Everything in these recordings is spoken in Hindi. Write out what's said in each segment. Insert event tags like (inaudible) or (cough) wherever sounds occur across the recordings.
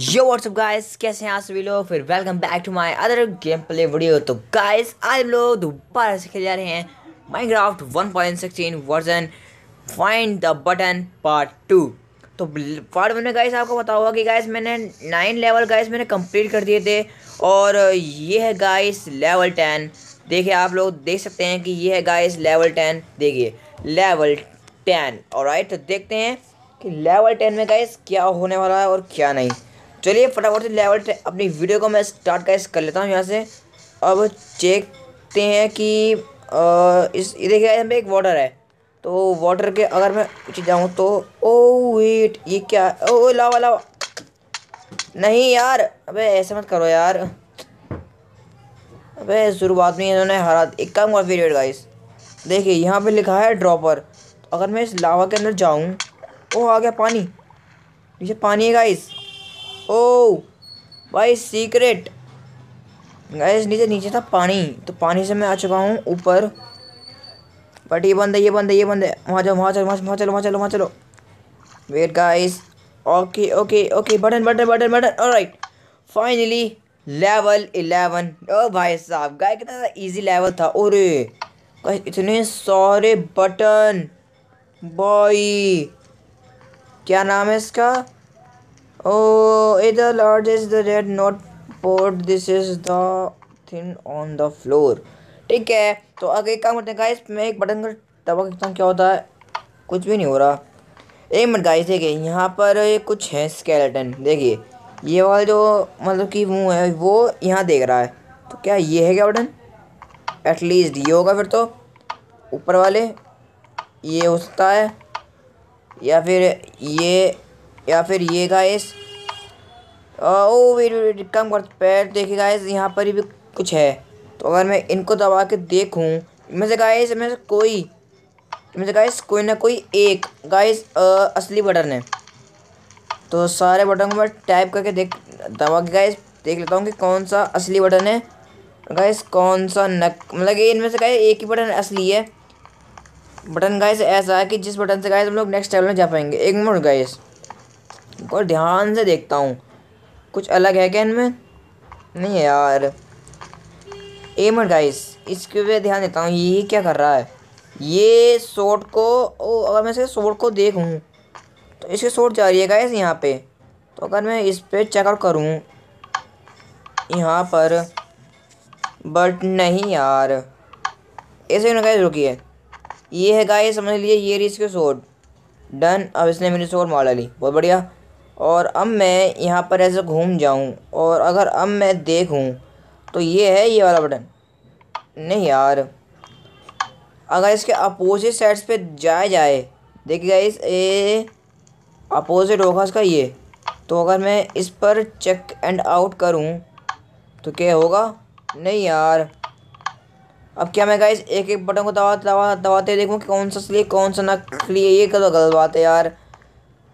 यो व्हाट्सअप गाइस कैसे हैं आप सभी लोग? फिर welcome back to my other game play video तो गाइस आज हम लोग दोबारा से खेल जा रहे हैं Minecraft 1.16 version find the button part two तो पार्ट वन में गाइस आपको पता होगा कि गाइस मैंने नाइन लेवल गाइस मैंने कंप्लीट कर दिए थे। और ये है गाइस लेवल टेन देखिए, आप लोग देख सकते हैं कि ये है गाइस लेवल टेन देखिए लेवल टेन और तो देखते हैं कि लेवल टेन में गाइस क्या होने वाला है और क्या नहीं। चलिए फटाफट से लेवल अपनी वीडियो को मैं स्टार्ट गाइस कर लेता हूँ यहाँ से। अब चेकते हैं कि आ, इस देखिए यहाँ पे एक वाटर है। तो वाटर के अगर मैं नीचे जाऊँ तो ओ वेट ये क्या ओ लावा लावा। नहीं यार अबे ऐसे मत करो यार। अबे शुरुआत में इन्होंने हरा एक काम कर फिर गाइस देखिए यहाँ पे लिखा है ड्रॉपर तो अगर मैं इस लावा के अंदर जाऊँ ओ आ गया पानी। नीचे पानी है गाइस ओ भाई सीक्रेट गाइस नीचे नीचे था पानी. तो पानी से मैं आ चुका हूँ ऊपर. बट ये बंद है, ये बंद है, ये बंद है. वहाँ जाओ वहाँ चलो वहाँ चलो वहाँ चलो वहाँ चलो wait guys okay okay okay button button button button alright finally level eleven ओ भाई साहब. गाय कितना इजी लेवल था. और इतने सारे बटन बॉय क्या नाम है इसका? Oh, it the largest the red not board. This is the thing on the floor. ठीक है तो अगर एक काम करते हैं गाइस मैं एक बटन का दबा देखता हूँ क्या होता है। कुछ भी नहीं हो रहा। एक मिनट गाइस देखिए यहाँ पर कुछ है स्केलेटन देखिए। ये वाला जो मतलब कि मुँह है वो यहाँ देख रहा है। तो क्या ये है क्या बटन एटलीस्ट ये होगा फिर तो। ऊपर वाले ये हो सकता है। या फिर ये या फिर ये गाइस ओ वेट कम कर पैर देखिए गाइस यहाँ पर भी कुछ है। तो अगर मैं इनको दबा के देखूँ, इनमें से गाइस इनमें से कोई, इनमें से गाइस कोई ना कोई एक गाइस असली बटन है। तो सारे बटन को मैं टाइप करके देख, दबा के गाइस देख लेता हूँ कि कौन सा असली बटन है। गाइस कौन सा नक मतलब कि इनमें से गाइस एक ही बटन असली है। बटन गाइस ऐसा है कि जिस बटन से गाइस हम लोग नेक्स्ट लेवल में जा पाएँगे। एक मिनट गाइस और ध्यान से देखता हूँ। कुछ अलग है क्या इनमें? नहीं है यार। ए मिनट गाइस इसके पे ध्यान देता हूँ, ये क्या कर रहा है? ये शॉट को, ओ, अगर मैं इसे शॉट को देखूँ तो इसकी शॉट जा रही है गाइस यहाँ पे। तो अगर मैं इस पर चेकआउट करूँ, यहाँ पर बट नहीं यार। ऐसे ना गाइस रुकी है। ये है गाइस समझ लीजिए, ये रही इसकी शॉट डन अब इसने मेरी शॉट मार ली बहुत बढ़िया। और अब मैं यहाँ पर ऐसे घूम जाऊँ और अगर अब मैं देखूँ तो ये है ये वाला बटन नहीं यार। अगर इसके अपोजिट साइड्स पे जाया जाए देखिएगा इस ए अपोजिट होगा इसका ये। तो अगर मैं इस पर चेक एंड आउट करूँ तो क्या होगा? नहीं यार। अब क्या मैं गाइस एक एक बटन को दबा दबा, दबाते देखूँ कौन सा असली कौन सा नकली है ये तो गलत बात है यार।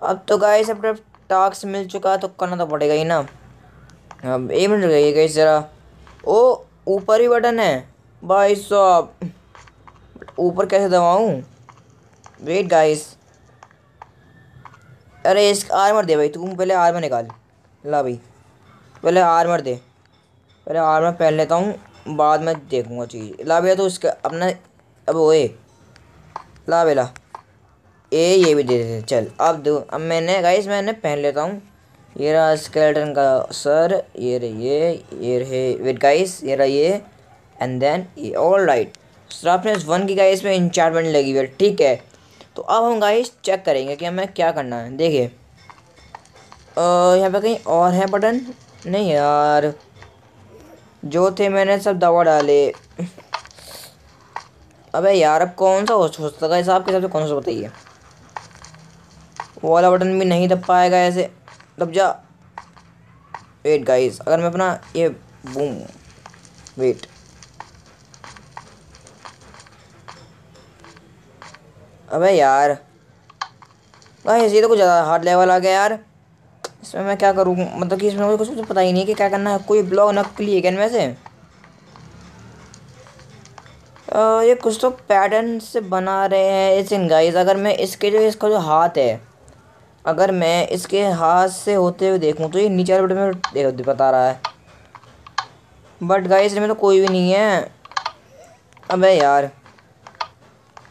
अब तो गाइस अपने टास्क मिल चुका है तो करना तो पड़ेगा ही ना। अब एक मिनट गई गई ज़रा। ओ, ऊपर ही बटन है। भाई साहब, ऊपर कैसे दबाऊँ? वेट गाइस अरे, इस आर्मर दे भाई तुम पहले आर्मर निकाल। ला भाई। पहले आर्मर दे। पहले आर्मर पहन लेता हूँ, बाद में देखूँगा चीज़। ला भैया तो उसका अपना अब ओए ला बेला। ए, ये भी दे देते। चल, अब दो। अब मैंने गाइस मैंने पहन लेता हूँ। ये रहा स्केलेटन का सर ये रहे ये ये रहे वेट गाइस ये रहा ये एंड देन ये ऑल राइट स्ट्राफनेस वन की गाइस में इंचार्टमेंट लगी हुई है, ठीक है। तो अब हम गाइस चेक करेंगे कि हमें क्या करना है। देखिए। यहाँ पे कहीं और है बटन नहीं यार। जो थे मैंने सब दवा डाले। (laughs) अबे यार, अब कौन सा हो सकता है? साहब, के हिसाब से कौन सा बताइए? वाला बटन भी नहीं दब पाएगा ऐसे। दब जा। वेट गाइस अगर मैं अपना ये बूम वेट अबे यार। गाइस ये तो कुछ ज़्यादा हार्ड लेवल आ गया यार। इसमें मैं क्या करूँ? मतलब कि इसमें मुझे कुछ पता ही नहीं कि क्या करना है। कोई ब्लॉग नकली है क्या इनमें से ये कुछ तो पैटर्न से बना रहे हैं इस गाइस अगर मैं इसके जो, इसका जो हाथ है अगर मैं इसके हाथ से होते हुए देखूँ तो ये नीचे वाले बटन में बता रहा है। बट गाइस इसमें तो कोई भी नहीं है। अबे यार,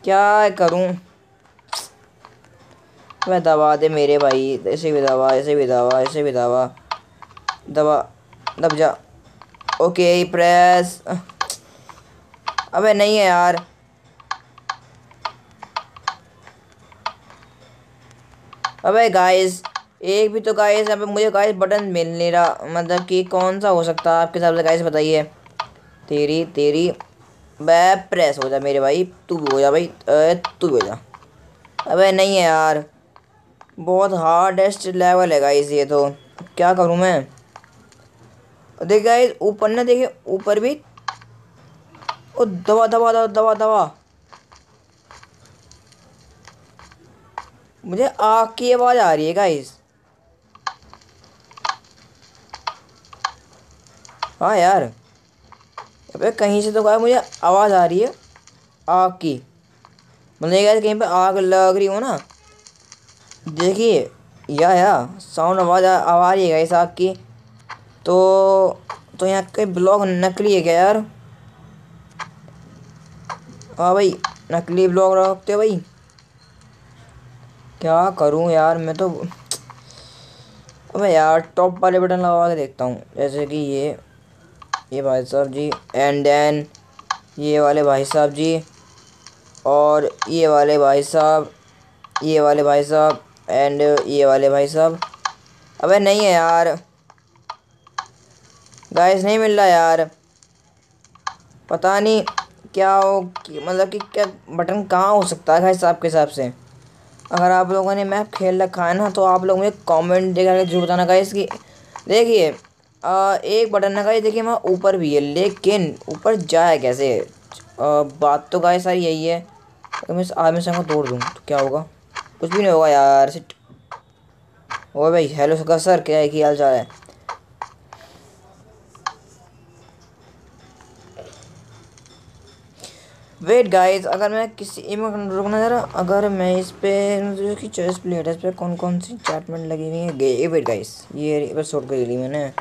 क्या करूँ? मैं दबा दे मेरे भाई। ऐसे भी दबा ऐसे भी दबा ऐसे भी दबा दबा दब जा। ओके प्रेस अबे नहीं है यार। अबे गाइस एक भी तो गाइस पे मुझे गाइस बटन मिल नहीं रहा। मतलब कि कौन सा हो सकता है? आपके हिसाब से गाइस बताइए। तेरी तेरी। बै प्रेस हो जा मेरे भाई। तू भी हो जा भाई। तू भी हो जा। अबे नहीं है यार। बहुत हार्डेस्ट लेवल है गाइस ये तो। क्या करूँ मैं? देख गाइस ऊपर ना देखिए ऊपर भी। ओ दवा दवा दवा दवा दवा मुझे आग की आवाज़ आ रही है गाइस हाँ यार। अबे, कहीं से तो गाय मुझे आवाज़ आ रही है आग की। मतलब गाइस कहीं पे आग लग रही हो ना। देखिए, या या साउंड आवाज़ आ रही है गाइस आग की। तो तो यहाँ के ब्लॉग नकली है क्या यार? हाँ भाई, नकली ब्लॉग रखते हो भाई। क्या करूँ यार? मैं तो अबे यार टॉप वाले बटन लगा के देखता हूँ। जैसे कि ये ये भाई साहब जी एंड देन ये वाले भाई साहब जी, और ये वाले भाई साहब, ये वाले भाई साहब एंड ये वाले भाई साहब। अबे नहीं है यार। गाइस नहीं मिल रहा यार। पता नहीं क्या हो मतलब कि क्या बटन कहाँ हो सकता है गाइस आपके हिसाब से? अगर आप लोगों ने मैप खेल रखा है ना तो आप लोग मुझे कमेंट देखा ज़रूर बताना गाइस इसकी देखिए एक बटन ना गाइस देखिए मैं ऊपर भी है लेकिन ऊपर जाए कैसे? आ, बात तो गाइस सारी यही है। अगर मैं इस आदमी से तोड़ दूँ तो क्या होगा? कुछ भी नहीं होगा यार सिट ओ भाई हेलो सर क्या है कि हाल चाल है? वेट गाइस अगर मैं किसी रुकना जरा अगर मैं इस पे जो चॉइस प्लेट है, इस पर कौन कौन सी चार्टमेंट लगी हुई है? ये वेट गाइस ये बस शॉर्ट कर ली मैंने।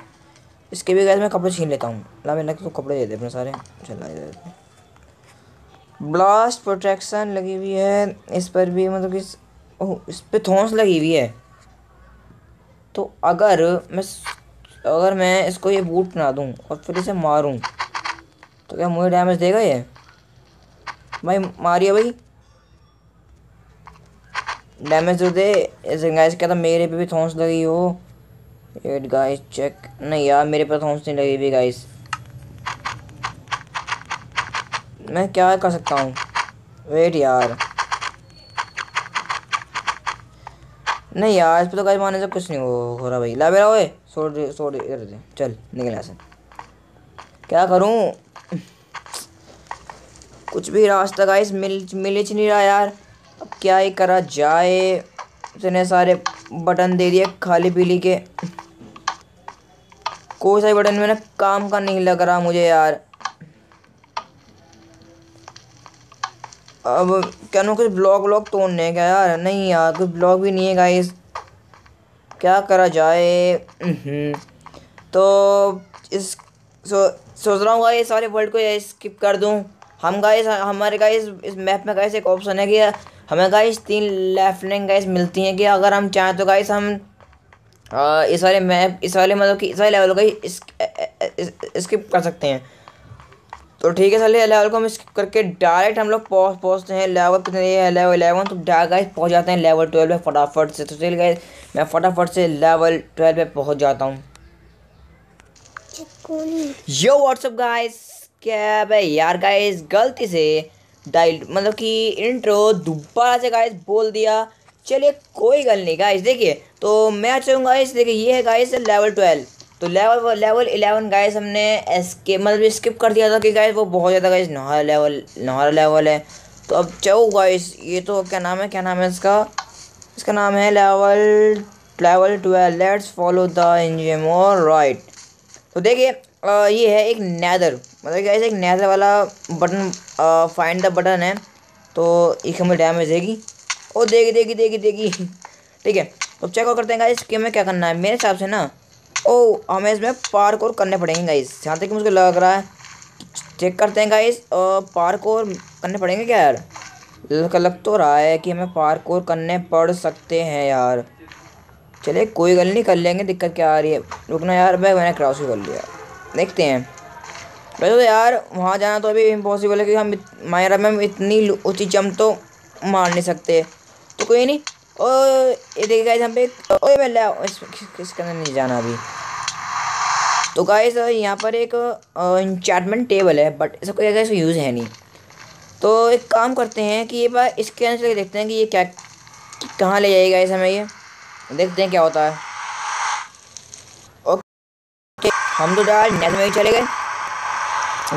इसके भी गाइस मैं कपड़े छीन लेता हूँ। ला, मैंने तो कपड़े दे दे अपने सारे। चला ब्लास्ट प्रोटेक्शन लगी हुई है। इस पर भी मतलब कि इस पर थोंस लगी हुई है। तो अगर मैं अगर मैं इसको ये बूट बना दूँ और फिर इसे मारूँ तो क्या मुझे डैमेज देगा ये? भाई मारिए भाई। डैमेज तो दे। गाइस था मेरे पे भी थोंस लगी हो। एट गाइस चेक नहीं यार मेरे पे थोंस नहीं लगी भी गाइस मैं क्या कर सकता हूँ? वेट यार। नहीं यार इस पर तो गाइस मारने से कुछ नहीं हो, हो रहा भाई। ला मेरा ओए। छोड़ छोड़ दे। चल निकल ऐसे क्या करूँ? कुछ भी रास्ता गाइस, मिल मिल ही नहीं रहा यार। अब क्या ही करा जाए। इतने सारे बटन दे दिए खाली पीली के। कोई सा बटन में काम का नहीं लग रहा मुझे यार। अब क्या ना, कुछ ब्लॉक व्लॉक तोड़ने क्या यार? नहीं यार, कुछ ब्लॉक भी नहीं है गाइस। क्या करा जाए? हम्म। तो इस, सो, सोच रहा हूँ गाइस, सारे वर्ल्ड को स्किप कर दूँ। हम गाइस हमारे गाइस इस मैप में गाइस एक ऑप्शन है कि हमें गाइस तीन लेफ़्ट गाइस मिलती हैं कि अगर हम चाहें तो गाइस हम आ, इस वाले मैप इस वाले मतलब कि इस वाले लेवल का इस, स्किप कर सकते हैं। तो ठीक है सर लेवल को हम स्किप करके डायरेक्ट हम लोग पहुँच पहुँचते हैं। लेवल कितने है? लेवल इलेवन तो डायरेक्ट गाइस पहुँच जाते हैं लेवल ट्वेल्व में फटाफट से। तो चलिए गाइस मैं फटाफट से लेवल ट्वेल्व पे पहुँच जाता हूँ। यो व्हाट्सअप गाइस क्या भाई? यार गाइस गलती से डाइल मतलब कि इंट्रो दोबारा से गाइस बोल दिया। चलिए, कोई गल नहीं गाइस देखिए तो मैं चाहूँगा इस देखिए, ये है गाइस लेवल ट्वेल्व तो लेवल लेवल इलेवन गाइस हमने एसके मतलब स्किप कर दिया था कि गाइस वो बहुत ज़्यादा गाइस नहारा लेवल नहारा लेवल है। तो अब चाहो गाइस ये तो क्या नाम है, क्या नाम है इसका? इसका नाम है level level twelve let's follow the engine all right तो देखिए ये है एक नैदर मतलब क्या एक नैदर वाला बटन फाइंड द बटन है तो एक हमें डैमेज देगी। ओ देगी देगी देगी देगी। ठीक है तो चेक और करते हैं गाइस कि हमें क्या करना है। मेरे हिसाब से ना, ओ, हमें इसमें पार्क और करने पड़ेंगे गाइस जहाँ तक मुझे लग रहा है। चेक करते हैं गाइस पार्क और करने पड़ेंगे क्या यार? लग लग तो रहा है कि हमें पार्क और करने पड़ सकते हैं यार। चले कोई गल नहीं, कर लेंगे, दिक्कत क्या आ रही है। रुकना यार भाई मैंने क्रॉस भी कर लिया। देखते हैं। वैसे तो यार, वहाँ जाना तो अभी इम्पॉसिबल है कि हम मायरा में इतनी ऊँची जम तो मार नहीं सकते। तो कोई नहीं, ओ, ये देखिए गाइस हम पे ओए मैं ले किसके अंदर नहीं जाना अभी। तो गाइस यहाँ पर एक इंचार्टमेंट टेबल है बट इसका कोई ऐसा यूज़ है नहीं। तो एक काम करते हैं कि ये बार इसके अंदर देखते हैं कि ये क्या, कहाँ ले जाएगा इस हमें ये। देखते हैं क्या होता है ओके हम तो डाल, नेट में ही चले गए।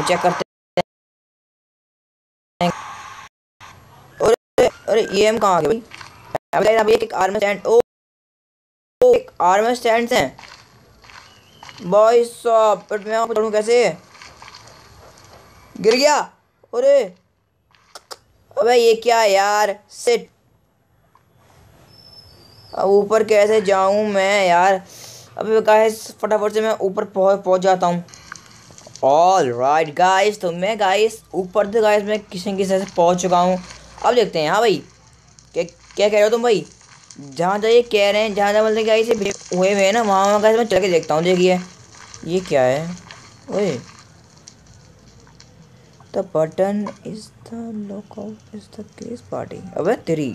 चेक करते अरे कहाँ भाई? अब एक आर्म स्टैंड ओ एक आर्म स्टैंड हैं। बट मैं कैसे? गिर गया। अरे, अबे, ये क्या यार? सिट अब ऊपर कैसे जाऊँ मैं यार? अभी गाइस फटाफट से मैं ऊपर पहुँच जाता हूँ। ऑल राइट गाइस तो मैं गाइस ऊपर से गाइस मैं किसी किसी से पहुँच चुका हूँ। अब देखते हैं हाँ भाई, क्या क्या कह रहे हो तुम भाई? जहाँ जहाँ ये कह रहे हैं, जहाँ जहाँ मतलब गाइस हुए हुए हैं ना, वहाँ वहाँ गाइस मैं चल के देखता हूँ, देखिए। ये क्या है? ओए। The button is the lock of is the case party अबे तेरी।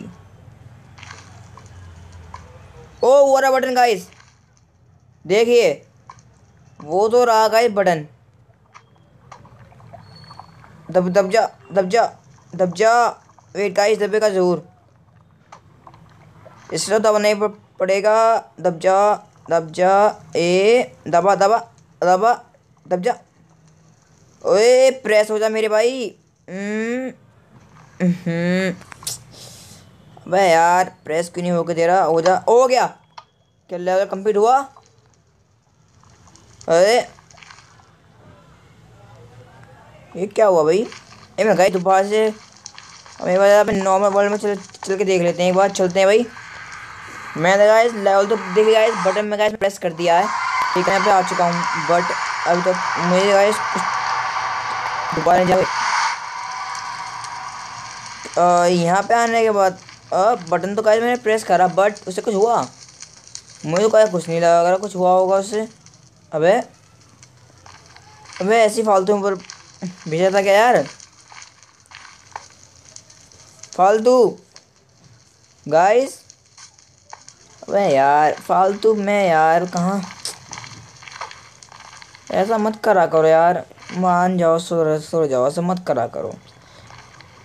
ओ वो रहा बटन गाइस देखिए वो तो रहा गाइस बटन दब दब जा दब जा दब जा वेट गाइस दबेगा ज़रूर। इसलिए दबा नहीं पड़ेगा। दब जा दब जा ए दबा दबा दबा दब जा। ओए प्रेस हो जा मेरे भाई। हम्म, हम्म। अबे यार प्रेस क्यों नहीं होके दे रहा हो जा हो गया। क्या लेवल कंप्लीट हुआ? अरे। ये क्या हुआ भाई? ये मैं गई दोबारा से। हमें बार नॉर्मल वर्ल्ड में चल चल के देख लेते हैं, एक बार चलते हैं भाई। मैंने गाइस लेवल तो देखिए गाइस बटन में गाइस प्रेस कर दिया है। ठीक है पे आ चुका हूँ बट अभी तो मुझे गाइस दोबारा जाओ यहाँ पे आने के बाद बटन तो गाइस मैंने प्रेस करा बट उससे कुछ हुआ। मुझे तो कुछ नहीं लगा अगर कुछ हुआ होगा उससे। अबे अबे ऐसी फालतू ऊपर भेजा था क्या यार? फालतू। गाइस अबे यार, फालतू में यार कहाँ? ऐसा मत करा करो यार। मान जाओ, सो सो जाओ, ऐसा मत करा करो।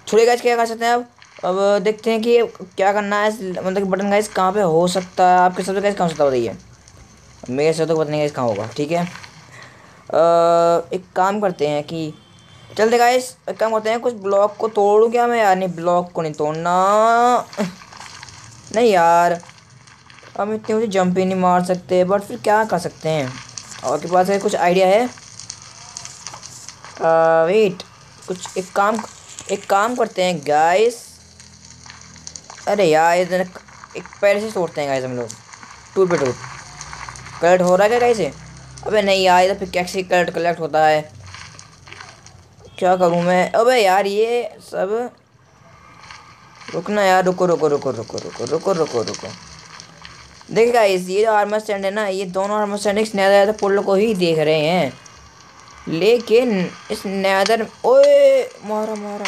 छोड़िए गाइस क्या कर सकते हैं अब अब देखते हैं कि क्या करना है। मतलब बटन गाइस कहाँ पे हो सकता है? आपके सबसे गाइस कहाँ सकता बताइए मेरे से तो पता नहीं कहाँ होगा ठीक है? एक काम करते हैं कि चलते गाइस एक काम करते हैं कुछ ब्लॉक को तोड़ूँ क्या मैं? यार नहीं ब्लॉक को नहीं तोड़ना। नहीं यार हम इतने मुझे जंप ही नहीं मार सकते बट फिर क्या कर सकते हैं? और के पास है कुछ आइडिया है? आ, वेट कुछ एक काम एक काम करते हैं गाइस अरे यार एक पैर से तोड़ते हैं गाइस हम लोग। टूट पे टूट। कलेक्ट हो रहा है क्या कैसे अबे नहीं यार इधर फिर कैसे कलेक्ट कलेक्ट होता है? क्या करूँ मैं? अबे यार, ये सब रुकना यार, रुको रुको रुको रुको रुको रुको रुको रुको। देखिए गाइस ये जो आर्मर स्टैंड है ना, ये दोनों आर्मर स्टैंड इस नैदर पुल को ही देख रहे हैं। लेकिन इस नैदर ओए, मारा मारा।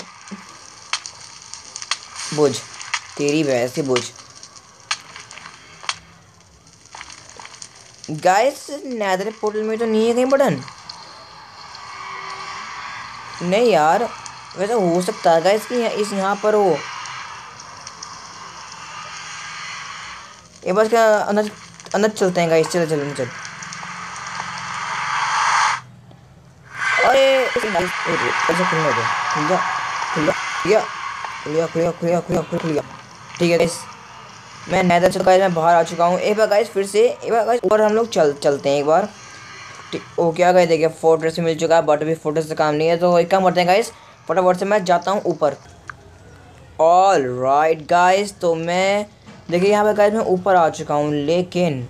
बुझ, तेरी वैसे बुझ। गाइस नैदर पोर्टल में तो नहीं है कहीं बटन नहीं यार, वैसे हो सकता है गाइस कि इस यहाँ पर हो। ये बस क्या अंदर अंदर चलते हैं गाइस चलो चलो, चल अरे, ऐसे खुलने खुल जा खुल जा खुल गया खुल गया, खुल ठीक है गाइस मैं नैदर चल गाइस मैं बाहर आ चुका हूँ। एक बार गाइस फिर से एक बार गाइस ऊपर हम लोग चल चलते हैं एक बार। ओ क्या गए देखिए फ़ोटो से मिल चुका है बट अभी फ़ोटो से काम नहीं है। तो एक काम करते हैं गाइस फटाफट से मैं जाता हूँ ऊपर। ऑल राइट गाइस तो मैं देखिए यहाँ पर गाइस मैं ऊपर आ चुका हूँ लेकिन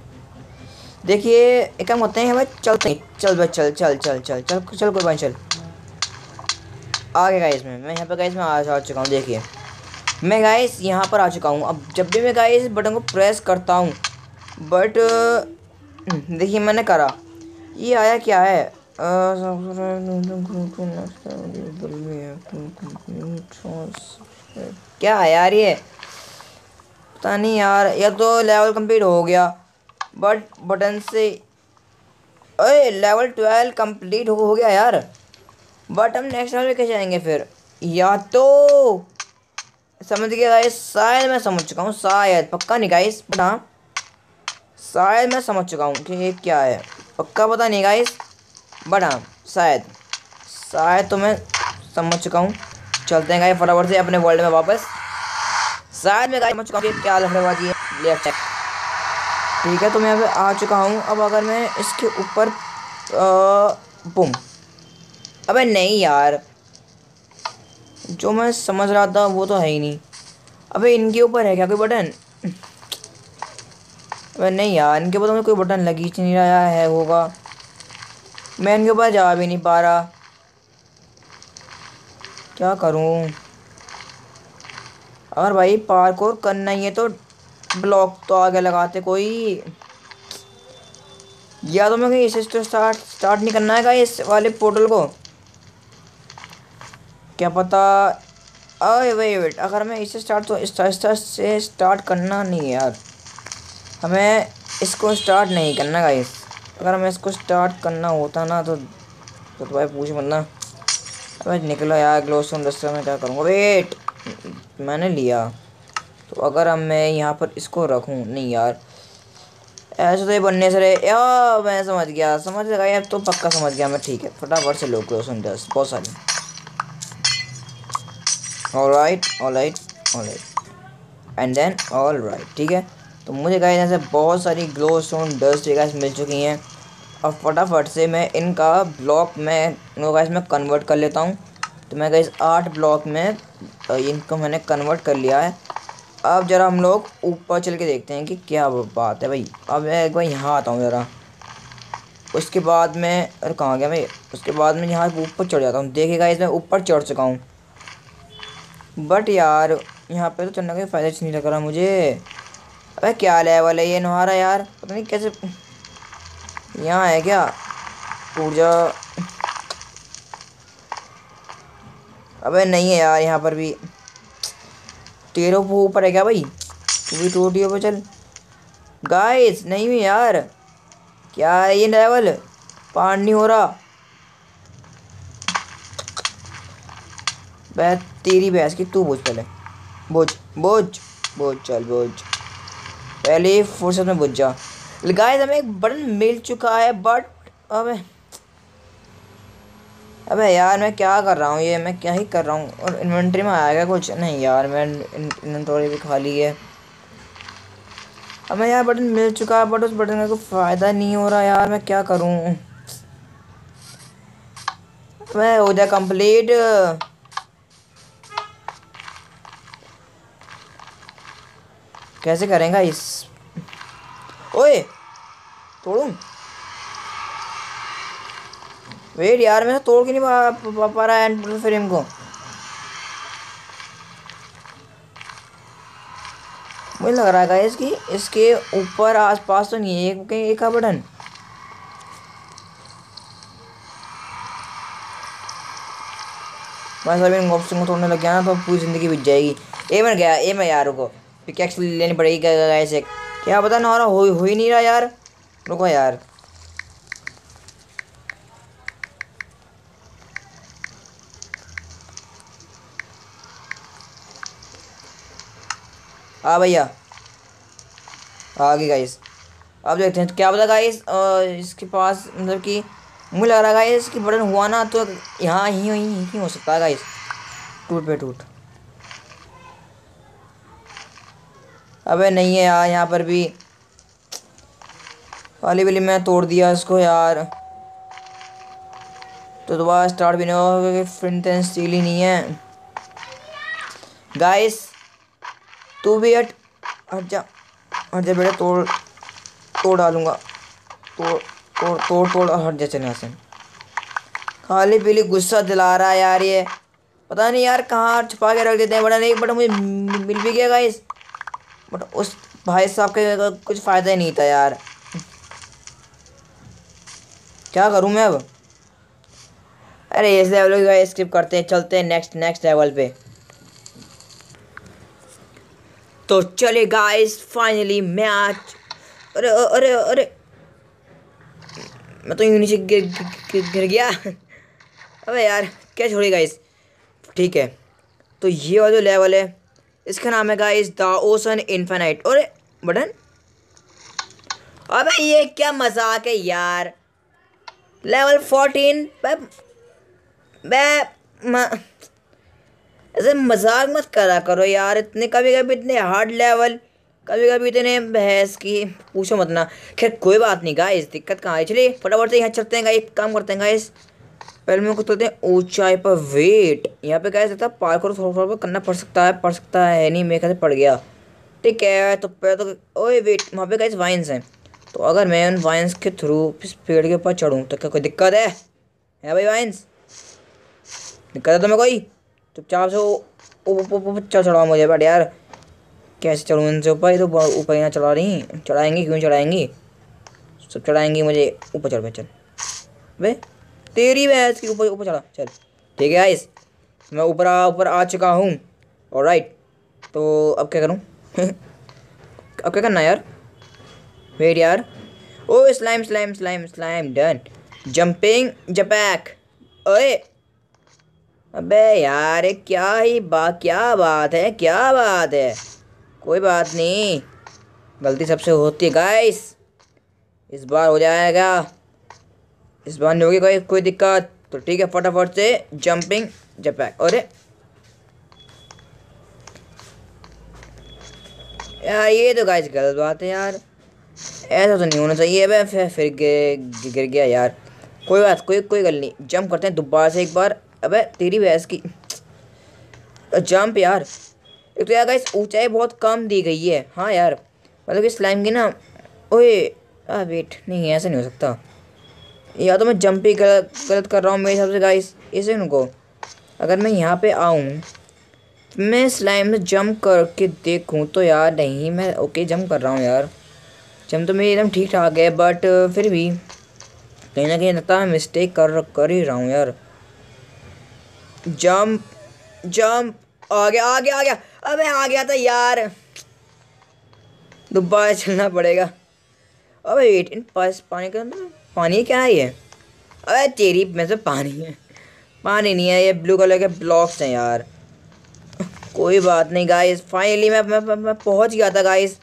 देखिए एक काम होते हैं भाई चलते हैं। चल भाई चल चल चल चल चल चल कोई भाई चल। आ गया गाइस मैं मैं यहाँ पर गाइस मैं आ, आ चुका हूँ देखिए। मैं गाइस यहाँ पर आ चुका हूँ। अब जब भी मैं गाइस बटन को प्रेस करता हूँ बट देखिए मैंने करा। ये आया क्या है? क्या है यार ये? पता नहीं यार या तो लेवल कंप्लीट हो गया। बट बटन से अरे लेवल ट्वेल्व कंप्लीट हो, गया यार। बट हम नेक्स्ट लेवल कैसे जाएँगे फिर? या तो समझ गया गाइस शायद मैं समझ चुका हूँ, शायद। पक्का नहीं गाइस बट शायद मैं समझ चुका हूँ कि ये क्या है। पक्का पता नहीं गाइस हाँ शायद। शायद तो मैं समझ चुका हूँ। चलते हैं गाइस फटाफट से अपने वर्ल्ड में वापस। शायद मैं गाइस समझ चुका हूँ क्या लफड़ेबाजी है। लेफ़्ट ठीक है तो मैं पे आ चुका हूँ। अब अगर मैं इसके ऊपर बुम अबे नहीं यार। जो मैं समझ रहा था, वो तो है ही नहीं। अबे, इनके ऊपर है क्या कोई बटन? अबे, नहीं यार, इनके ऊपर तो कोई बटन लगी नहीं रहा है, होगा। मैं इनके ऊपर जा भी नहीं पा रहा। क्या करूँ? अगर भाई पार्क और करना ही है तो ब्लॉक तो आगे लगाते कोई। या तो मैं कहीं इसे स्टार्ट स्टार्ट नहीं करना है इस वाले पोर्टल को। क्या पता? अरे वेट वेट अगर मैं इसे स्टार्ट तो स्टार्ट से स्टार्ट करना नहीं है यार। हमें इसको स्टार्ट नहीं करना गाइस अगर हमें इसको स्टार्ट करना होता ना तो तो, तो भाई पूछ बनना अबे निकलो यार ग्लोस्टोन डस्टर में क्या करूँगा? वेट मैंने लिया। तो अगर हम मैं यहाँ पर इसको रखूँ नहीं यार। ऐसे तो ये बनने से रहे। या मैं समझ गया समझ गया यार तो पक्का समझ गया मैं ठीक है। फटाफट से लो ग्लोस्टोन डस्ट बहुत सारी। All right all right all right and then all right ठीक है? तो मुझे गाइस ऐसे बहुत सारी ग्लो स्टोन डस्ट गाइस मिल चुकी हैं। और फटाफट से मैं इनका ब्लॉक में गाइस मैं कन्वर्ट कर लेता हूँ। तो मैं गाइस आठ ब्लॉक में इनको मैंने कन्वर्ट कर लिया है। अब ज़रा हम लोग ऊपर चल के देखते हैं कि क्या बात है भाई। अब मैं एक बार यहाँ आता हूँ ज़रा। उसके बाद मैं, अरे कहाँ गया मैं उसके बाद मैं यहाँ ऊपर चढ़ जाता हूँ। देखिएगा इसमें ऊपर चढ़ चुका हूँ। बट यार, यहाँ पे तो चढ़ने का फ़ायदा नहीं लग रहा मुझे। अबे क्या लेवल है ये नहारा यार? पता नहीं कैसे यहाँ है क्या? ऊर्जा अबे नहीं है यार, यहाँ पर भी। तेरह ऊपर है क्या भाई? तू भी टूटियो पे चल। गाइस नहीं हुई यार। क्या है ये लेवल पार नहीं हो रहा। तेरी भैंस की, तू बोझ पहले। बोझ बोझ बोझ, चल बोझ। पहले फुर्सत में बुझ जा। गाइस हमें एक बटन मिल चुका है बट अबे अबे यार, मैं क्या कर रहा हूँ ये? मैं क्या ही कर रहा हूँ? और इन्वेंट्री में आएगा कुछ? नहीं यार, मैं इन्वेंट्री भी खाली है। हमें यार बटन मिल चुका है बट उस बटन का कोई फ़ायदा नहीं हो रहा यार, मैं क्या करूँ? मैं हो जाए कंप्लीट कैसे करेंगे इस? ओए तोड़ू? वेट यार मैं तोड़ के नहीं पा, पा, रहा एंड फ्रेम को। मुझे लग रहा है इसकी इसके ऊपर आसपास तो नहीं है एक कहीं एक बटन। बस अभी ऑप्शन को तोड़ने लग गया ना तो पूरी ज़िंदगी बीत जाएगी। ए मैं गया ए मैं यार को पिकैक्स लेनी पड़ेगी क्या ऐसे। क्या पता ना हो रहा हो ही नहीं रहा यार। रुको यार। हाँ भैया। आ गई गाइस अब देखते हैं क्या पता गाइस इसके पास मतलब कि मुझे लग रहा है गाइस कि बटन हुआ ना तो यहाँ ही ही, ही ही हो सकता है गाइस टूट पे टूट। अबे नहीं है यार, यहाँ पर भी। वाली वाली मैं तोड़ दिया इसको यार। तो दोबारा स्टार्ट भी नहीं होगा क्योंकि फ्रंट एंड स्टील ही नहीं है। गाइस तू भी एट हट जा। हट जा बेटा, तोड़। तोड़ डालूँगा। तोड़ तोड़ तोड़ तोड़। हट जा चले से। खाली पीली गुस्सा दिला रहा है यार ये। पता नहीं यार कहाँ छुपा के रख देते हैं। बड़ा नहीं बट मुझे मिल भी गया गाइस बट उस भाई साहब के कुछ फ़ायदा ही नहीं था यार। क्या करूँ मैं अब? अरे इस लेवल स्किप करते हैं, चलते हैं नेक्स्ट नेक्स्ट लेवल पे। तो चले गाइस फाइनली मैं आज अरे अरे अरे। मैं तो यूँ नीचे गिर गिर गया। (laughs) अबे यार, क्या छोड़ी गाइस ठीक है। तो ये वाला जो लेवल है इसका नाम है गाइस द ओसन इन्फेनाइट और बटन? अबे ये क्या मज़ाक है यार। लेवल फोर्टीन ऐसे मज़ाक मत करा करो यार। इतने कभी कभी इतने हार्ड लेवल कभी कभी इतने बहस की, पूछो मत ना। खैर, कोई बात नहीं गाइस दिक्कत कहाँ है? चलिए, फटाफट से यहाँ चलते हैं गाइस काम करते हैं गाइस पहले मेरे को चलते हैं ऊंचाई पर वेट यहाँ पे गाइस था पार्कोर थोड़ा थोड़ा करना पड़ सकता है, पड़ सकता है, नहीं, मेरे ख्याल पड़ गया। ठीक है तो पहले तो ओए वेट वहाँ पे गाइस वाइन्स हैं। तो अगर मैं उन वाइन्स के थ्रू इस पेड़ के ऊपर चढ़ूँ तो क्या कोई दिक्कत है? है भाई वाइन्स दिक्कत है तुम्हें कोई? चुपचाप से ऊपर चढ़ाओ मुझे बट यार, कैसे चढ़ूँ इनसे ऊपर? ही तो ऊपर ही ना चढ़ा रही चढ़ाएँगी? क्यों चढ़ाएँगी? सब चढ़ाएँगी मुझे ऊपर चढ़ पे, चल। भाई तेरी भैंस की ऊपर ऊपर चढ़ा, चल। ठीक है आइस मैं ऊपर ऊपर आ चुका हूँ। और राइट तो अब क्या करूँ? (laughs) अब क्या करना यार? वेट यार। ओ slime slime slime slime done jumping जपैक ओए। अबे यार क्या ही बात क्या बात है, क्या बात है? कोई बात नहीं। गलती सबसे होती है गाइस इस बार हो जाएगा। इस बार नहीं होगी कोई कोई दिक्कत तो ठीक है, फटाफट से जंपिंग जपैक अरे यार, ये तो गाइस गलत बात है यार। ऐसा तो नहीं होना चाहिए, अब फिर फिर गिर गया यार। कोई बात, कोई कोई गल नहीं। जंप करते हैं दोबारा से एक बार। अबे तेरी भैंस की जंप यार। एक तो यार गाइस ऊंचाई बहुत कम दी गई है। हाँ यार मतलब कि स्लाइम की ना ओए आ वेट नहीं, ऐसा नहीं हो सकता। या तो मैं जंप ही गलत गलत कर रहा हूँ मेरे हिसाब से गाइस इसे उनको अगर मैं यहाँ पे आऊँ, मैं स्लाइम में जंप करके देखूँ तो यार नहीं, मैं ओके जंप कर रहा हूँ यार। जंप तो मेरी एकदम ठीक ठाक है बट फिर भी कहीं ना कहीं लगता मैं मिस्टेक कर कर ही रहा हूँ यार। जंप जंप आ गया आ गया आ गया। अबे आ गया था यार। दोबारा चलना पड़ेगा। अबे वेट इन पास पानी के अंदर? पानी क्या है ये? अरे तेरी में से पानी है। पानी नहीं है ये ब्लू कलर के ब्लॉक्स हैं यार। कोई बात नहीं गाइस फाइनली मैं मैं, मैं पहुँच गया था गाइस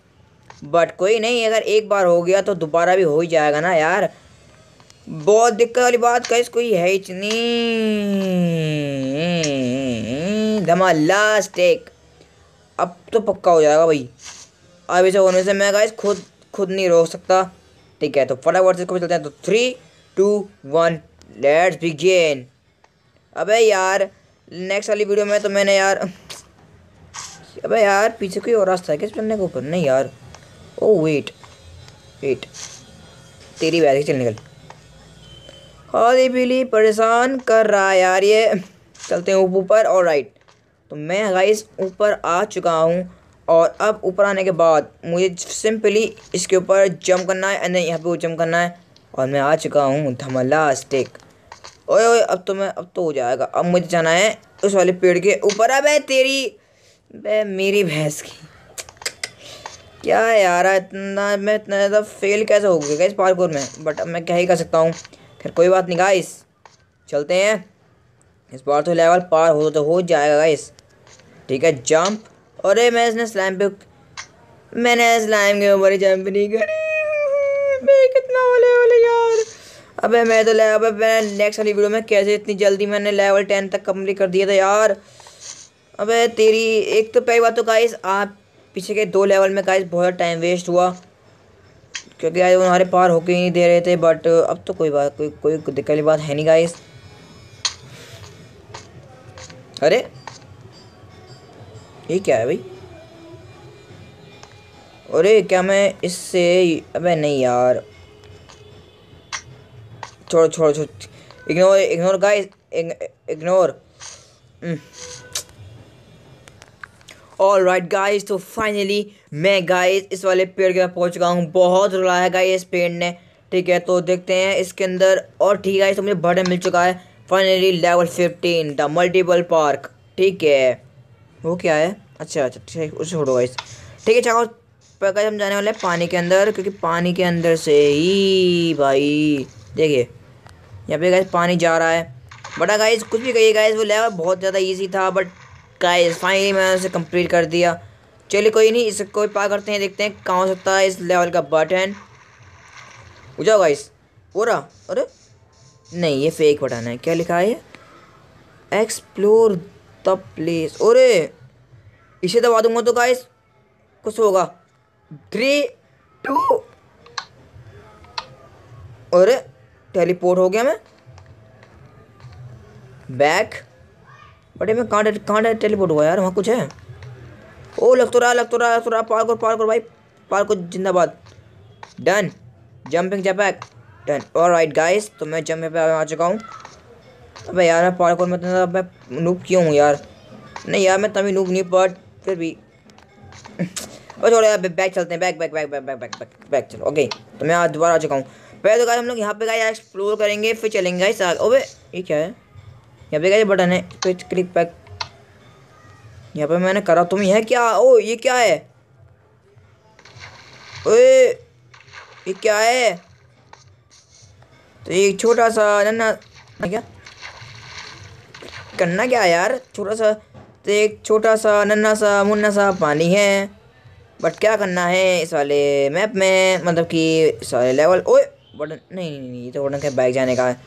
बट कोई नहीं अगर एक बार हो गया तो दोबारा भी हो ही जाएगा ना यार। बहुत दिक्कत वाली बात गाइस कोई है इतनी। धमा लास्ट एक अब तो पक्का हो जाएगा भाई। अब इसे होने से मैं गाइस खुद खुद नहीं रोक सकता। ठीक है तो फटाफट इसको चलते हैं। तो three two one let's begin अबे यार नेक्स्ट वाली वीडियो में तो मैंने यार, अबे यार, पीछे कोई और रास्ता है किस चलने के ऊपर? नहीं यार। ओ वेट वेट तेरी बैग चल निकल। खाली पीली, परेशान कर रहा है यार ये। चलते हैं ऊपर और राइट तो मैं गाइस ऊपर आ चुका हूँ। और अब ऊपर आने के बाद मुझे सिंपली इसके ऊपर जंप करना है एंड यहाँ पे वो जंप करना है। और मैं आ चुका हूँ धमला स्टेक ओए ओए, अब तो मैं, अब तो हो जाएगा। अब मुझे जाना है उस वाले पेड़ के ऊपर। अब तेरी बे मेरी भैंस की। क्या यार, इतना, मैं इतना ज़्यादा फेल कैसे हो गया इस पार्कोर में? बट अब मैं क्या ही कर सकता हूँ। खैर, कोई बात नहीं गाइस चलते हैं। इस बार तो लेवल पार हो तो हो जाएगा गाइस ठीक है जंप अरे मैं इसने स्लाइम पे मैंने स्लाइम के ऊपर ही जंप नहीं करी। कितना वाले वाले यार। अबे मैं तो ले अबे मैं नेक्स्ट वाली वीडियो में कैसे इतनी जल्दी मैंने लेवल टेन तक कंप्लीट कर दिया था यार। अबे तेरी एक तो पहली बात तो गाइस आप पीछे के दो लेवल में गाइस बहुत टाइम वेस्ट हुआ। क्योंकि आज वो हमारे पार होके ही नहीं दे रहे थे बट अब तो कोई बात कोई कोई दिक्कत वाली बात है नहीं गाइस अरे ये क्या है भाई? अरे क्या मैं इससे अबे नहीं यार। छोड़ो छोड़ो, छोड़। Ignore ignore guys ignore all right guys तो फाइनली मैं गाइस इस वाले पेड़ के पास पहुँच चुका हूँ। बहुत रुला है गाइस इस पेड़ ने। ठीक है तो देखते हैं इसके अंदर। और ठीक है तो मुझे बटन मिल चुका है। Finally level fifteen the multiple park ठीक है। वो क्या है? अच्छा अच्छा ठीक है, उसे छोड़ो गाइस ठीक है चाहो गाइस हम जाने वाले हैं पानी के अंदर, क्योंकि पानी के अंदर से ही भाई, देखिए, यहाँ पे गाइस पानी जा रहा है। बटा गाइस कुछ भी कहिए गाइस वो लेवल बहुत ज़्यादा ईजी था बट गाइस फाइनली मैंने उसे कंप्लीट कर दिया। चलिए, कोई नहीं, इसे कोई पा करते हैं, देखते हैं कहाँ हो सकता है इस लेवल का बटन जाओ गाइस पूरा अरे, नहीं, ये फेक बटन है। क्या लिखा है? एक्सप्लोर द प्लेस अरे इसे दबा दूँगा तो गाइस कुछ होगा। थ्री टू अरे टेलीपोर्ट हो गया मैं। बैक बटे मैं कहाँ कहाँ टेलीपोर्ट हुआ यार, वहाँ कुछ है। ओ, लग तो रहा, लग तो रहा, लग तो रहा पार कर पार कर भाई। पार कर जिंदाबाद। डन जंपिंग जैपैक डन और राइट गाइस तो मैं जंप पे आ चुका हूँ। अबे यार मैं पार कर मैं तो मैं नूब क्यों हूँ यार? नहीं यार, मैं तभी नूब नहीं बट फिर भी। और छोड़ो यार बैक चलते हैं back back back back back back back back चलो ओके तो मैं आज दोबारा आ चुका हूँ। पहले तो गाइस हम लोग यहाँ पे गाइस एक्सप्लोर करेंगे, फिर चलेंगे गाइस ओबे, ये क्या है? यहाँ पे गाइस बटन है तो क्लिक बैक यहाँ पे मैंने करा, तुम यह क्या? ओ, ये क्या है? ओए, ये क्या है? तो ये छोटा सा नन्ना, क्या? करना क्या यार? छोटा सा एक छोटा सा नन्ना सा मुन्ना सा पानी है। बट क्या करना है इस वाले मैप में? मतलब कि इस वाले लेवल ओए बटन नहीं नहीं ये तो बटन क्या बैग जाने का है।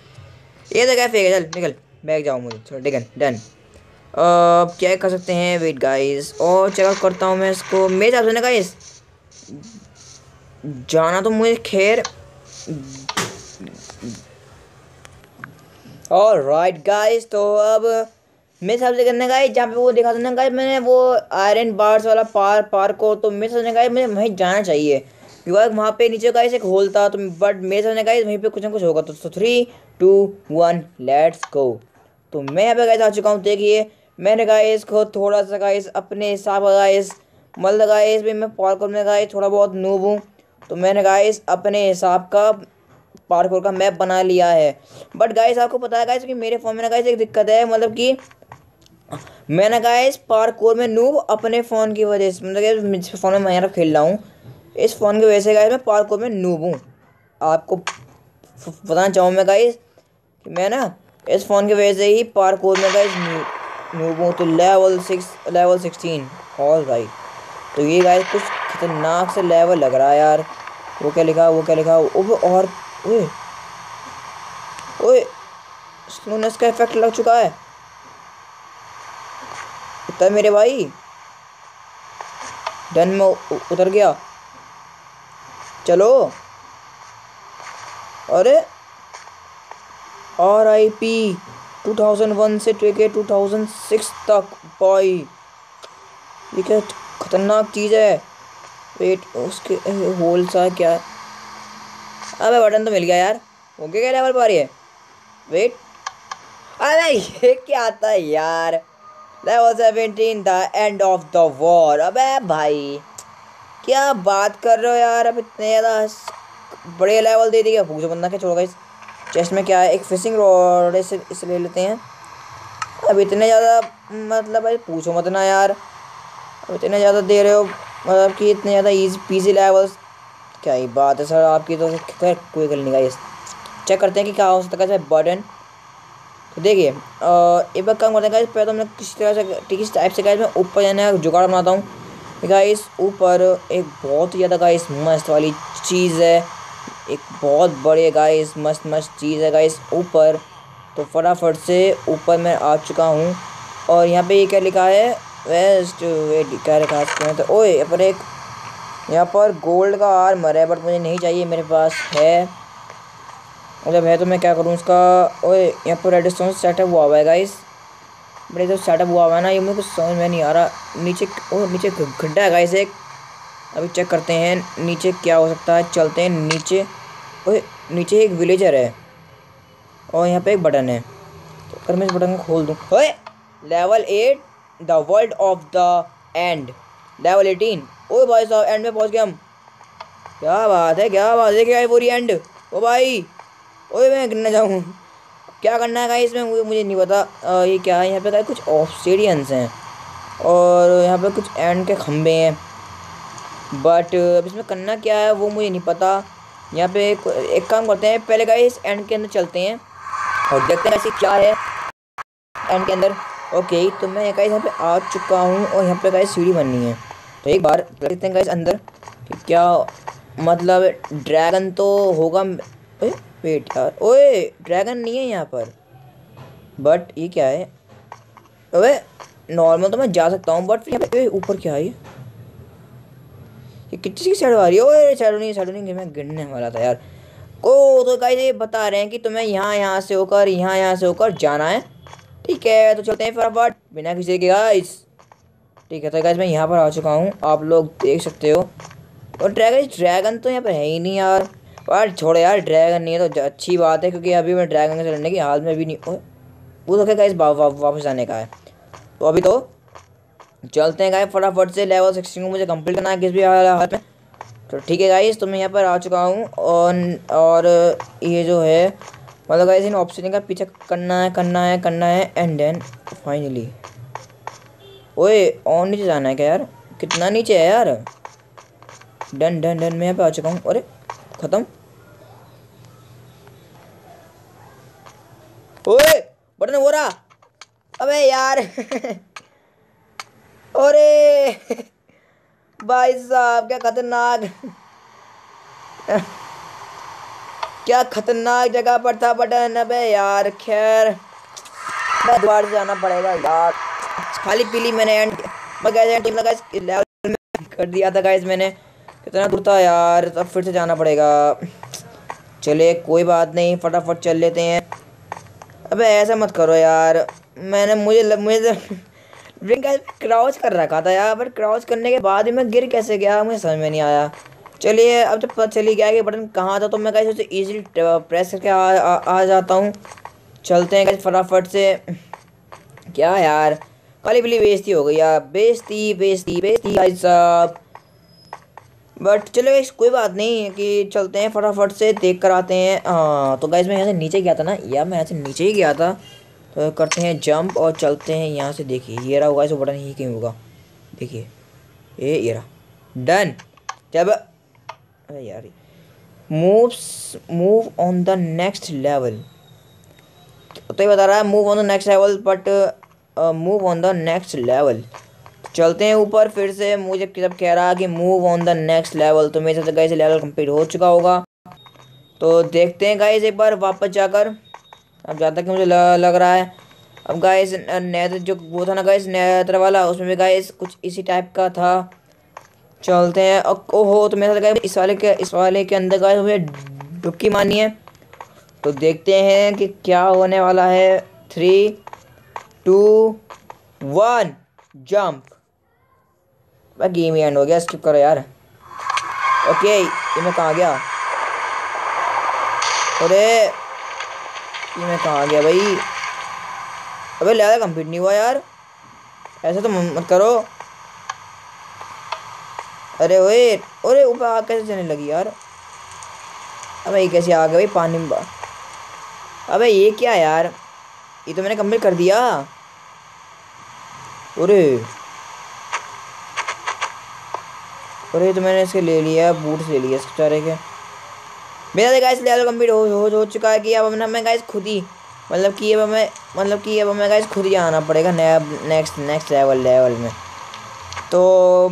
ये तो क्या फेंक चल, निकल बैग जाओ मुझे चलो ठीक है डन अब क्या कर सकते हैं? वेट गाइस और चेकआउट करता हूँ मैं इसको, मेरे हिसाब से ना गाइस जाना तो मुझे खैर और राइट गाइस तो अब मेरे हिसाब से करने गाइस जहाँ पे वो देखा था ना गाइस मैंने वो आयरन बार्स वाला पार पार को तो मेरे हिसाब से गाइस मुझे वहीं जाना चाहिए। क्योंकि वहाँ पे नीचे गाइस एक होल था तो बट मेरे सामने गाइस वहीं पे कुछ ना कुछ होगा तो three two one let's go तो मैं यहाँ पे गाइस आ चुका हूँ, देखिए, मैंने गाइस को थोड़ा सा गाइस अपने हिसाब का गाइस मतलब गाइस भी मैं पार्कोर में गाइस थोड़ा बहुत नूब हूँ। तो मैंने गाइस अपने हिसाब का पार्कोर का मैप बना लिया है। बट गाइस आपको पता है गाइस कि मेरे फ़ोन में ना गाइस एक दिक्कत है मतलब कि मैंने गाइस पार्कोर में नूब अपने फ़ोन की वजह से मतलब फ़ोन में मैं यहाँ खेल रहा हूँ, इस फ़ोन की वजह से गाइस मैं पार्कों में नूब हूँ। आपको बताना चाहूँ मैं गाइस कि मैं ना इस फ़ोन की वजह से ही पार्कोर में गाइस नूब हूँ। तो level six level sixteen all right तो ये गाइस कुछ खतरनाक से लेवल लग रहा है यार। वो क्या लिखा, वो क्या लिखा, वो और ओए। ओए स्लोनेस का इफ़ेक्ट लग चुका है। उतर मेरे भाई। डन में उतर गया। चलो। अरे। R I P two thousand one से टेके टू थाउज़ेंड सिक्स तक। बॉय ये क्या खतरनाक चीज़ है। वेट उसके होल सा क्या? है अबे बटन तो मिल गया यार। ओके क्या लेवल पर आ रही है वेट अरे ये क्या आता है यार level seventeen the end of the war अबे भाई, क्या बात कर रहे हो यार? अब इतने ज़्यादा बड़े लेवल दे दिया पूछो बंदा क्या छोड़ोगा इस चेस्ट में क्या है? एक फिशिंग रॉड इसे इसे ले लेते हैं। अब इतने ज़्यादा मतलब भाई, पूछो मत ना यार। अब इतने ज़्यादा दे रहे हो मतलब कि इतने ज़्यादा ईजी पीजी लेवल्स क्या ही बात है सर, आपकी तो खैर कोई गल नहीं गाइस। चेक करते हैं कि क्या हो सकता है बटन तो देखिए एक बार काम करते हैं पहले तो मैं किसी तरह से, किस टाइप से गाइस मैं ऊपर जाने का जुगाड़ बनाता हूँ। गाइस, ऊपर एक बहुत ही ज़्यादा गाइस मस्त वाली चीज़ है। एक बहुत बड़े गाइस मस्त मस्त चीज़ है गाइस, ऊपर। तो फटाफट से ऊपर मैं आ चुका हूँ। और यहाँ पे ये क्या लिखा है? वेस्ट वेट क्या लिखा है? तो ओए पर एक यहाँ पर गोल्ड का आर्मर है बट मुझे नहीं चाहिए, मेरे पास है। मतलब है तो मैं क्या करूँ उसका ओए, यहाँ पर रेडस्टोन सेटअप हुआ हुआ है गाइस बड़े तो सेटअप हुआ हुआ है ना, ये मुझे कुछ समझ में नहीं आ रहा। नीचे ओ नीचे गड्ढा है गाइस एक। अभी चेक करते हैं, नीचे क्या हो सकता है? चलते हैं नीचे। ओए, नीचे एक विलेजर है। और यहाँ पे एक बटन है। तो अगर मैं इस बटन को खोल दूँ। ओए level eight the world of the end level eighteen ओ भाई साहब एंड में पहुँच गए हम। क्या बात है क्या बात है क्या पूरी एंड ओ भाई ओए मैं गिरने जाऊँ। क्या करना है इसमें मुझे मुझे नहीं पता। आ, ये क्या है यहाँ पे कुछ ऑप्सीडियंस हैं। और यहाँ पे कुछ एंड के खंभे हैं। बट अब इसमें करना क्या है वो मुझे नहीं पता। यहाँ पे एक, एक काम करते हैं पहले गाइस एंड के अंदर चलते हैं। और देखते हैं ऐसी क्या है एंड के अंदर। ओके तो मैं गाइस यहाँ पे आ चुका हूँ और यहाँ पे गाइस सीढ़ी बननी है। तो एक बार देखते हैं गाइस अंदर। क्या मतलब ड्रैगन तो होगा वेट यार, ओए ड्रैगन नहीं है यहाँ पर। बट ये क्या है? ओए नॉर्मल तो मैं जा सकता हूँ बट यहाँ पे ऊपर क्या है ये? कितनी साइड आ रही है? ओए साइड नहीं साइड नहीं, मैं गिरने वाला था यार। को तो गाइस ये बता रहे हैं कि तुम्हें यहाँ यहाँ से होकर, यहाँ यहाँ से होकर जाना है। ठीक है तो चलते हैं फटाफट बिना किसी के गाइस ठीक है तो गाइस मैं यहाँ पर आ चुका हूँ। आप लोग देख सकते हो। और ड्रैगन ड्रैगन तो यहाँ पर है ही नहीं यार। यार, छोड़ो यार ड्रैगन नहीं है तो अच्छी बात है, क्योंकि अभी मैं ड्रैगन से लड़ने की हाल में भी नहीं वो तो क्या गाइस वापस आने का है। तो अभी तो चलते हैं गाइस फटाफट से लेवल सिक्सटीन को मुझे कंप्लीट करना है, किस भी हाल में। तो ठीक है गाइस तो मैं यहाँ पर आ चुका हूँ, और और ये जो है मतलब गाइस इन ऑप्शन का पीछे करना है करना है करना है एंड देन फाइनली ओए और नीचे जाना है क्या यार? कितना नीचे है यार? डन डन डन, मैं यहाँ पे आ चुका हूँ। अरे, ख़त्म। ओए, बटन हो रहा। अबे यार। (laughs) अरे, भाई साहब, क्या खतरनाक। क्या खतरनाक जगह पर था बटन। अबे यार, खैर। दोबारा जाना पड़ेगा यार। खाली पीली मैंने एंड टीम लेवल कर दिया था गाइस मैंने। कितना दूर था यार तब फिर से जाना पड़ेगा। चले कोई बात नहीं फटाफट चल लेते हैं। अबे ऐसा मत करो यार मैंने मुझे मुझे (laughs) ड्रिंक क्राउच कर रखा था यार बट क्राउच करने के बाद ही मैं गिर कैसे गया मुझे समझ में नहीं आया। चलिए अब जब पता चली गया कि बटन कहाँ था तो मैं कैसे उसे ईजिली प्रेस करके आ, आ, आ जाता हूँ। चलते हैं कैसे फटाफट से। क्या यार खाली पीली बेजती हो गई यार। बेजती बेजती बेजती भाई साहब। बट चलो कोई बात नहीं कि चलते हैं फटाफट से, देख कर आते हैं। हाँ तो गाइज़ मैं यहाँ से नीचे गया था ना? या मैं यहाँ से नीचे ही गया था? तो करते हैं जंप और चलते हैं यहाँ से, देखिए। ये रहा होगा इस बटन ही कहीं होगा? देखिए। ये ये रहा। डन जब, अरे यार moves move on the next level तो ये बता रहा है move on the next level but move on the next level चलते हैं ऊपर फिर से। मुझे जब कह रहा है कि move on the next level तो मेरे गाइस लेवल कंप्लीट हो चुका होगा। तो देखते हैं गाइस एक बार वापस जाकर। अब जहाँ तक मुझे लग रहा है। अब गाइस नेत्र जो वो था ना गाइस नेत्र वाला, उसमें भी गाइस कुछ इसी टाइप का था। चलते हैं। ओहो तो मेरे साथ इस वाले के, इस वाले के अंदर गाइस मुझे डुबकी मारनी है। तो देखते हैं कि क्या होने वाला है। Three two, one, jump. Game ही एंड हो गया स्किप करो यार। ओके ये मैं कहाँ गया? अरे, ये मैं कहाँ गया भाई? अबे ज़्यादा कंप्लीट नहीं हुआ यार। ऐसे तो मत करो। अरे ओए अरे, ऊपर आग कैसे चलने लगी यार? अबे, ये कैसे आ गया भाई, पानी में अबे, ये क्या यार? ये तो मैंने कंप्लीट कर दिया। अरे अरे तो मैंने इसके ले लिया बूट्स ले लिया इसके चारे के। मेरा तो गाइस लेवल कंप्लीट हो, हो हो चुका है कि अब मैं मैं गाइस खुद ही मतलब कि अब हमें मतलब कि अब हमें गाइस खुद ही आना पड़ेगा नया नेक्स्ट नेक्स्ट लेवल लेवल में। तो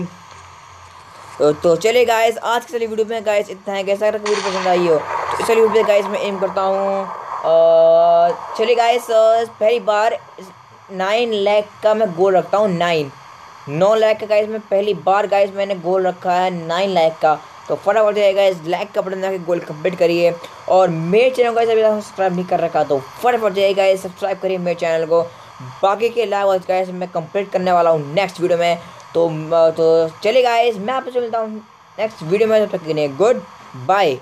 तो, तो चलिए गाइस आज की चलिए वीडियो में गाइस इतना है। कैसा अगर वीडियो पसंद आई हो तो चलिए वीडियो गाइस मैं एम करता हूँ। चलिए गाइस पहली बार नाइन लैख का मैं गोल रखता हूँ, नाइन। नौ लाख का गाइस में पहली बार गाइस मैंने गोल रखा है नाइन लाख का। तो फटाफट जाएगा इस लाइक का बटन जाकर गोल कंप्लीट करिए। और मेरे चैनल को अभी सब्सक्राइब नहीं कर रखा तो फटाफट जाएगा सब्सक्राइब करिए मेरे चैनल को। बाकी के अलावा गाइस मैं कंप्लीट करने वाला हूँ नेक्स्ट वीडियो में। तो तो चले गाइस मैं आपसे मिलता हूँ नेक्स्ट वीडियो में, तब तक गुड बाय